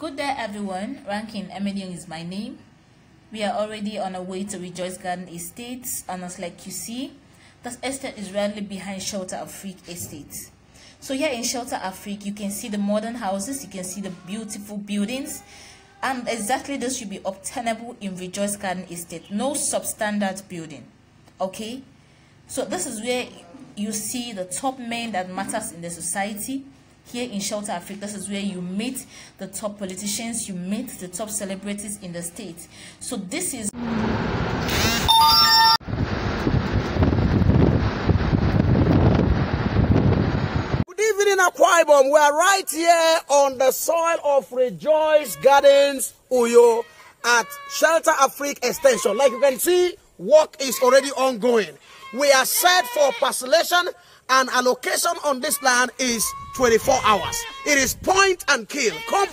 Good day everyone, Rakin Emediong is my name. We are already on our way to Rejoice Garden Estates and as like you see, this estate is really behind Shelter Afrique Estate. So here in Shelter Afrique, you can see the modern houses, you can see the beautiful buildings and exactly this should be obtainable in Rejoice Garden Estate. No substandard building, okay? So this is where you see the top men that matters in the society here in Shelter Afrique, this is where you meet the top politicians, you meet the top celebrities in the state. So this is... Good evening, Akwa Ibom. We are right here on the soil of Rejoice Gardens, Uyo, at Shelter Afrique Extension. Like you can see, work is already ongoing. We are set for parcellation and allocation on this land is 24 hours. It is point and kill. Come from